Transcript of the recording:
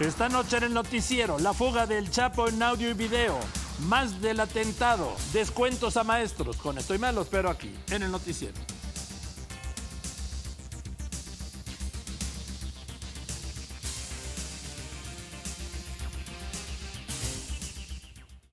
Esta noche en el noticiero, la fuga del Chapo en audio y video, más del atentado, descuentos a maestros. Con esto y espero aquí, en el noticiero.